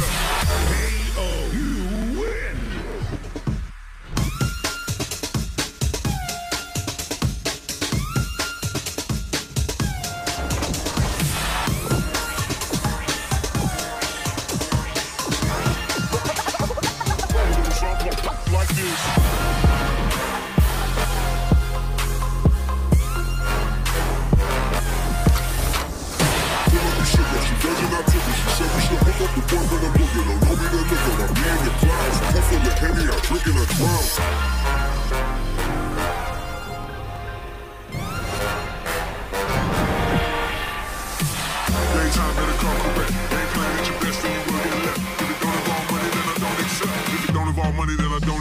Go. Shut